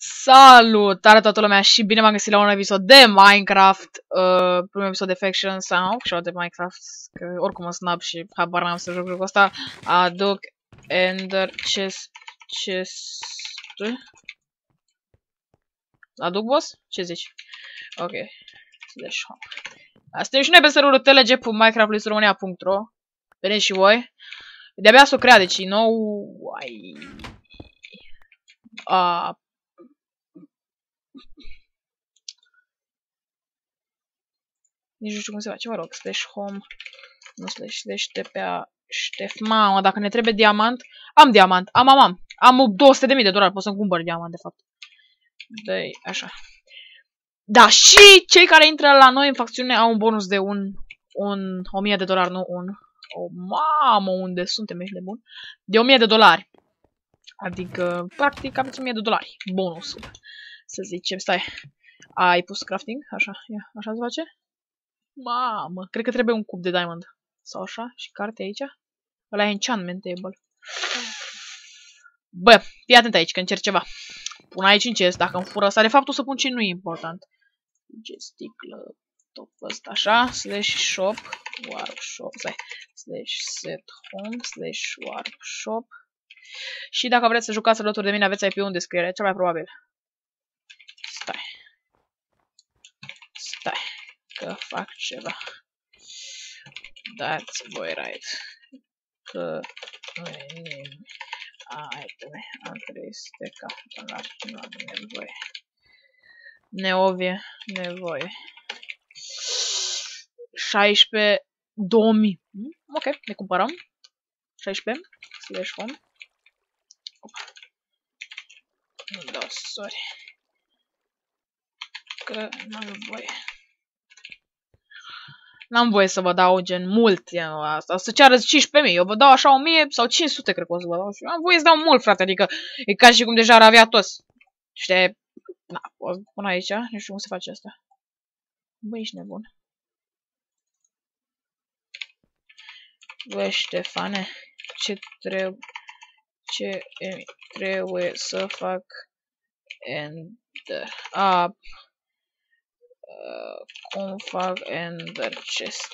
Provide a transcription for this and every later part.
Salut! Tare toată lumea și bine m-am găsit la un episod de Minecraft. Uh, primul episod de Faction sau și de Minecraft. Că oricum o snap și habar n-am să joc jocul ăsta. Aduc Ender Chest... Chest... Aduc boss? Ce zici? Ok. Slash home. Suntem și noi pe serverul tlg.minecraft.românia.ro Veniți și voi. De-abia s-o crea, deci nou... Ai... Uh, Nici nu știu cum se face, mă rog, slash home, nu slash, slash tpa, ștef, mamă, dacă ne trebuie diamant, am diamant, am, am, am, am 200.000 de dolari, pot să-mi cumpăr diamant, de fapt. dă așa. Da, și cei care intră la noi în facțiune au un bonus de un, un 1000 de dolari, nu un, o oh, mamă, unde suntem, ești de bun, de 1000 de dolari. Adică, practic, aveți 1000 de dolari, bonusul, să zicem, stai, ai pus crafting, așa, ia, așa se face? Mamă, cred că trebuie un cub de diamond. Sau așa, și carte aici. Ăla e enchantment table. Bă, fii atent aici, că încerc ceva. Pun aici în chest, dacă îmi fură asta. De fapt o să pun ce nu e important. Gesticlă, top ăsta, așa, slash shop, warp shop, stai, slash set home, slash warp shop. Și dacă vreți să jucați alături de mine, aveți IP-ul în descriere, cel mai probabil. Stai. Stai că fac ceva. Dați voi right. Că nu e nimeni. Aite-ne, am trei ca până la nu nevoie. Neovie, nevoie. 16 2000. Ok, ne cumpărăm. 16 slash home. Opa. Nu dau sorry. Că nu am voie. N-am voie să vă dau gen mult asta. Să ceară 15.000. Eu vă dau așa 1000 sau 500 cred că o să vă dau. Și am voie să dau mult, frate. Adică e ca și cum deja ar avea toți. Știi? Na, o pun aici. Nu știu cum se face asta. Băi, ești nebun. Băi, Ștefane, ce trebuie ce trebuie să fac enter. A, uh, config ender chest.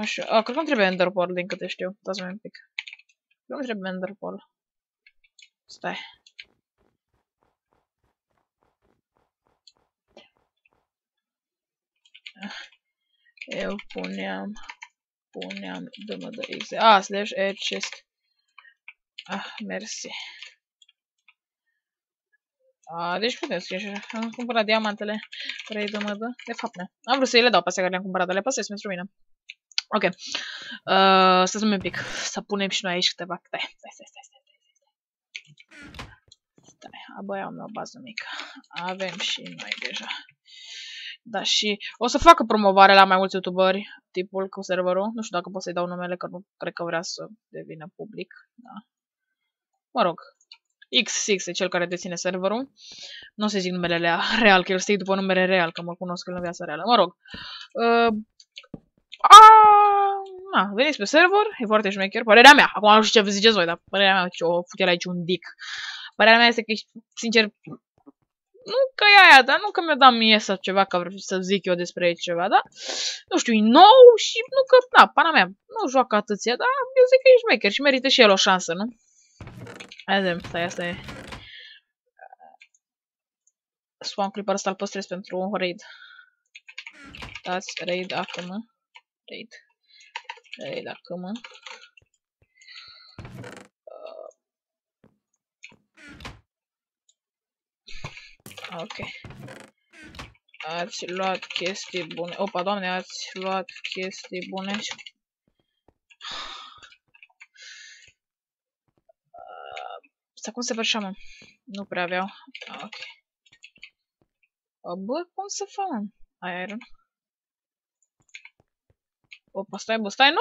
Așa, a, cred că nu trebuie ender pearl din câte știu, dați un pic. Cred că nu trebuie ender pearl. Stai. Eu puneam, puneam, dă-mă de x, a, slash air chest. Ah, mersi. A, deci putem scrie așa. Am cumpărat diamantele. Vrei de mădă? De fapt, nu. Am vrut să-i le dau pe astea care le-am cumpărat, dar le păsesc pentru mine. Ok. Uh, să un pic. Să punem și noi aici câteva. Stai, stai, stai, stai, stai. Stai, stai. Abia am o bază mică. Avem și noi deja. Da, și o să facă promovare la mai mulți youtuberi, tipul cu serverul. Nu știu dacă pot să-i dau numele, că nu cred că vrea să devină public. Da. Mă rog, X6 e cel care deține serverul. Nu o să zic numele real, că el stă după numele real, că mă cunosc în viața reală. Mă rog. Uh, a, na, veniți pe server, e foarte șmecher. Părerea mea, acum nu știu ce vă ziceți voi, dar părerea mea, ce o fut aici un dic. Părerea mea este că, sincer, nu că e aia, dar nu că mi-o dat mie sau ceva, că vreau să zic eu despre ceva, da? Nu știu, e nou și nu că, da, pana mea, nu joacă atâția, dar eu zic că e șmecher și merită și el o șansă, nu? Vedem, stai, asta e. Spawn clipper ăsta îl păstrez pentru raid. Dați raid acum. Raid. Raid acum. Uh. Ok. Ați luat chestii bune. Opa, doamne, ați luat chestii bune. Asta cum se făcea, mă? Nu prea aveau. Ah, ok. Bă, cum să fac, mă? Ai iron. Opa, stai, bă, stai, nu!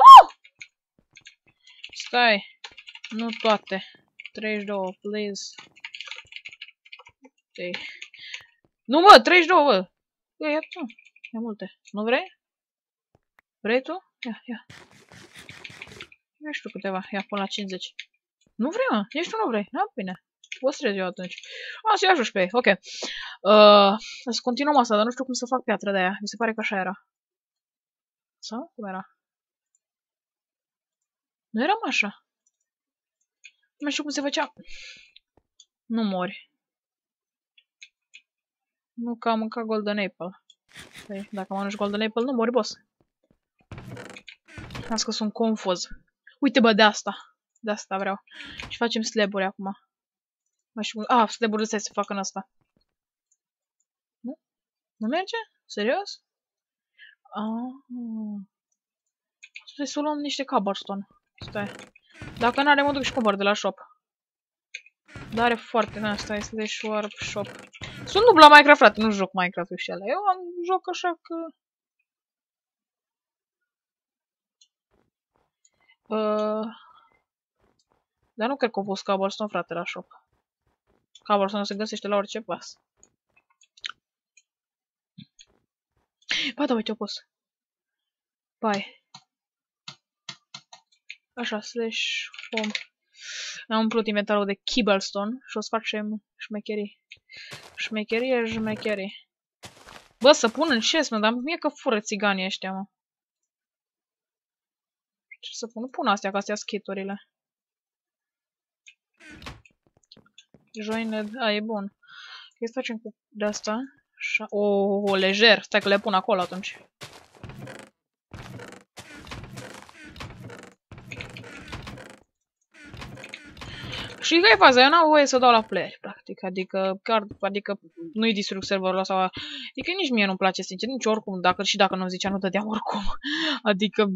Stai. Nu toate. 32, please. Okay. Nu, mă, 32, bă! Bă, ia tu. Ia multe. Nu vrei? Vrei tu? Ia, ia. Nu știu câteva, ia până la 50. Nu vrei, mă, nici tu nu vrei. Da, bine. O strez eu atunci. A, să-i ajungi pe ei, ok. Uh, să continuăm asta, dar nu știu cum să fac piatră de aia. Mi se pare că așa era. Sau? Cum era? Nu eram așa. Nu mai știu cum se făcea. Nu mori. Nu că am mâncat Golden Apple. Păi, dacă mănânci Golden Apple, nu mori, boss. Las că sunt confuz. Uite, bă, de asta. De asta vreau. Și facem slaburi acum. Mai știu... Ah, slaburi să se facă în asta. Nu? Nu merge? Serios? Ah. Stai să luăm niște cobblestone. Stai. Dacă n-are, mă duc și cumpăr de la shop. Dar are foarte... Na, stai, să de shop, shop. Sunt dublu la Minecraft, frate, nu joc Minecraft-ul și alea. Eu am joc așa că... Uh... Dar nu cred că au pus cobblestone, frate, la shop. Cobblestone se găsește la orice pas. Ba, da, uite, au pus. Pai. Așa, slash home. Am umplut inventarul de cobblestone și o să facem șmecherii. Șmecherie, șmecherie. Bă, să pun în chest, mă, dar mie că fură țiganii ăștia, mă. Ce să pun? Nu pun astea, că astea schiturile. Joined, a, e bun. Ok, să facem cu de-asta. O, o, lejer. Stai că le pun acolo atunci. Și că e faza, eu n-am voie să dau la player, practic, adică, chiar, adică nu-i distrug serverul sau, adică nici mie nu-mi place, sincer, nici oricum, dacă și dacă nu zicea, nu dădeam oricum, adică,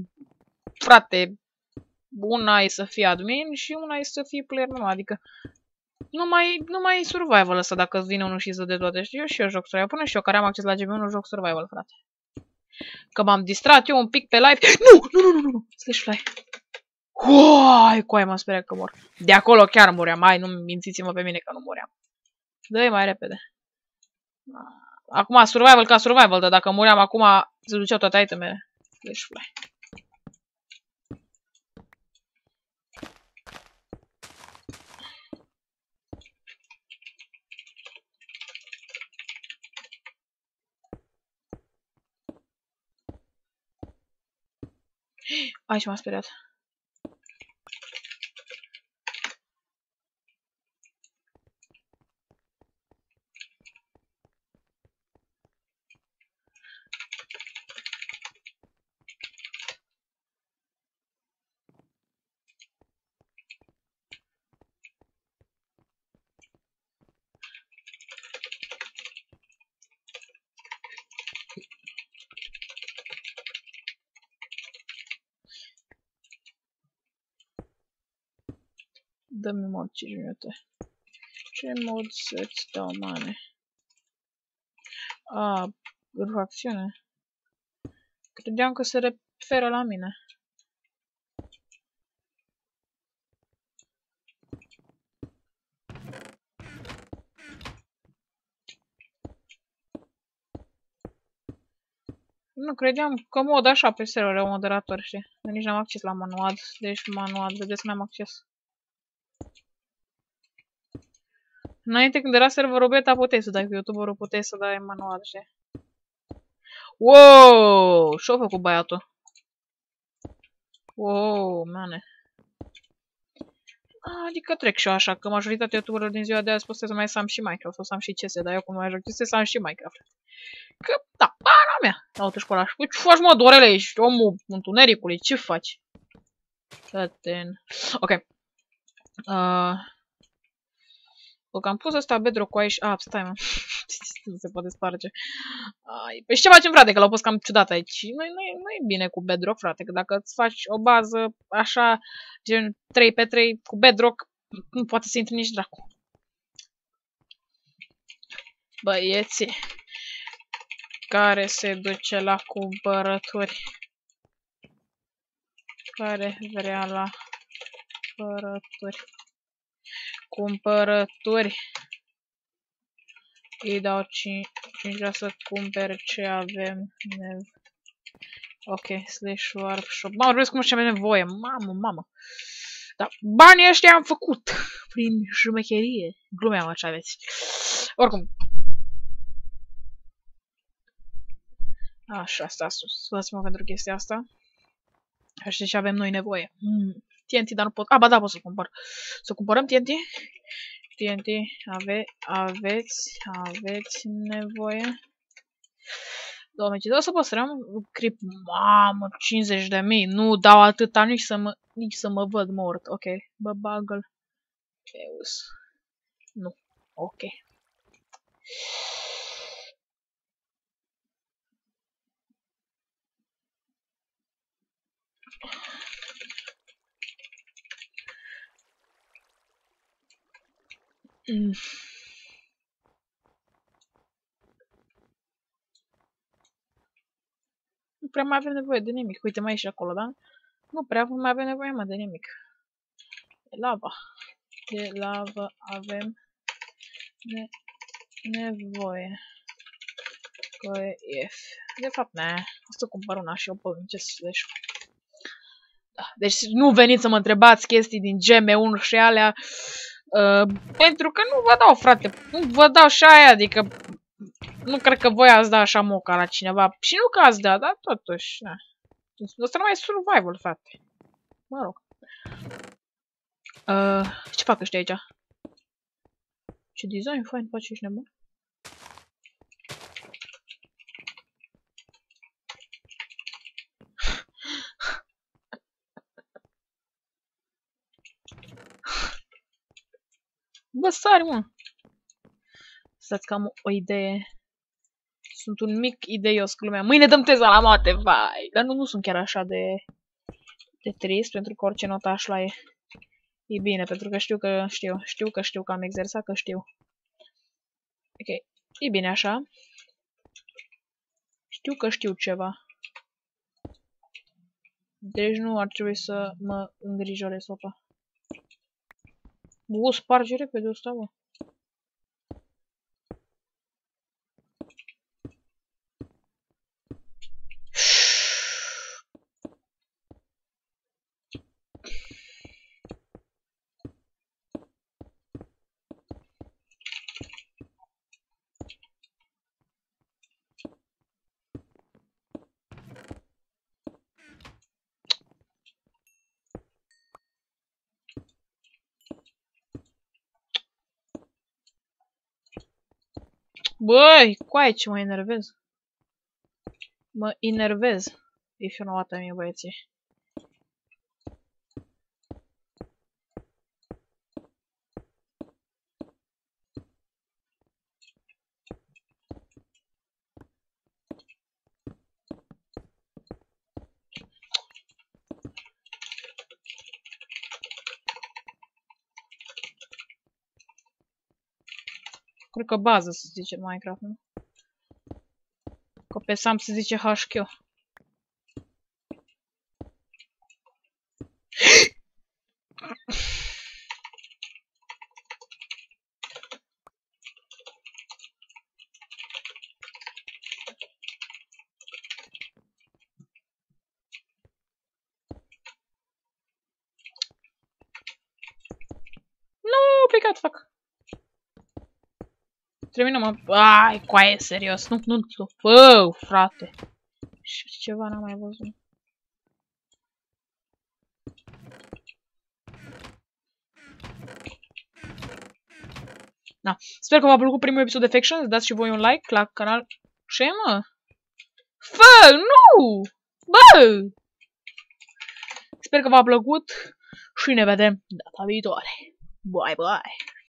frate, una e să fie admin și una e să fie player normal, adică, nu mai, nu mai survival ăsta dacă vine unul și să de toate, știu, eu și eu joc survival, până și eu care am acces la GB1 joc survival, frate. Că m-am distrat eu un pic pe live. Nu, nu, nu, nu, nu, slash fly. Uai, coai, mă speriat că mor. De acolo chiar muream. Mai, nu mințiți-mă pe mine că nu muream. dă mai repede. Acum, survival ca survival, dar dacă muream acum, se duceau toate itemele. Flash fly. Aici m-a speriat. Dă-mi mod 5 minute. Ce mod să-ți dau mane? A, acțiune. Credeam că se referă la mine. Nu, credeam că mod așa pe server moderator, știi? Nici n-am acces la manual. Deci manual, vedeți că n-am acces. Înainte când era serverul beta puteai să dai cu youtuberul, puteai să dai manual, știi? Wow! Ce-a făcut băiatul? Wow, mane. Adică trec și eu așa, că majoritatea youtuberilor din ziua de azi pot să mai să am și Minecraft, o să am și CS, dar eu cum mai joc CS să am și Minecraft. Că, da, pana mea! Da, uite școala. Păi ce faci, mă, dorele, ești omul întunericului, ce faci? Dă-te Ok. Uh, o am pus ăsta bedrock aici. Ah, stai, mă. nu se poate sparge. Ai, păi și ce facem, frate, că l-au pus cam ciudat aici. Nu, nu, nu e bine cu bedrock, frate, că dacă îți faci o bază așa, gen 3 pe 3 cu bedrock, nu poate să intri nici dracu. Băieții care se duce la cumpărături. Care vrea la cumpărături cumpărături. Îi dau 5, 5 să cumpere ce avem Ok, slash warp shop. Mamă, vorbesc cum ce avem nevoie. Mamă, mamă. Dar banii ăștia am făcut prin jumecherie. Glumeam așa, aveți. Oricum. Așa, asta scuzați-mă pentru chestia asta. Așa ce avem noi nevoie. Mm. TNT, dar nu pot... A, ba da, pot să-l cumpăr. Să cumpărăm TNT? TNT, ave, aveți, aveți nevoie. 2000, o să păstrăm crip, mamă, 50 de mii, nu dau atâta nici să mă, nici să mă văd mort, ok, bă, bagă-l, nu, ok. Mm. Nu prea mai avem nevoie de nimic. Uite, mai e și acolo, da? Nu prea mai avem nevoie, mă, de nimic. De lava. De lava avem ne nevoie. Că e F. De fapt, ne. O să cumpăr una și o pe ce slash. Da. Deci nu veniți să mă întrebați chestii din GM1 și alea. Uh, pentru că nu vă dau, frate. Nu vă dau și aia, adică nu cred că voi ați da așa moca la cineva. Și nu că ați da, dar totuși, na. Asta nu mai e survival, frate. Mă rog. Uh, ce fac ăștia aici? Ce design fain face ești nebun? Bă, sari, mă! Stați că am o idee. Sunt un mic ideios, glumea. Mâine dăm teza la mate, vai! Dar nu, nu sunt chiar așa de, de trist, pentru că orice notaș la e, e bine, pentru că știu că știu, știu că știu că am exersat, că știu. Ok, e bine așa. Știu că știu ceva. Deci nu ar trebui să mă îngrijorez opa. O sparge repede ăsta, bă. Băi, coaie ce mă enervez. Mă enervez. E fi o dată mie, băieții. ka bazës, si që Minecraft në. Ko pesam se si që hash kjo. Termină-mă. Ai, coaie, serios. Nu, nu, nu. Bă, frate. Și ceva n-am mai văzut. Da. Sper că v-a plăcut primul episod de Factions. Dați și voi un like la canal. Ce mă? Fă, nu! Bă! Sper că v-a plăcut și ne vedem data viitoare. Bye, bye!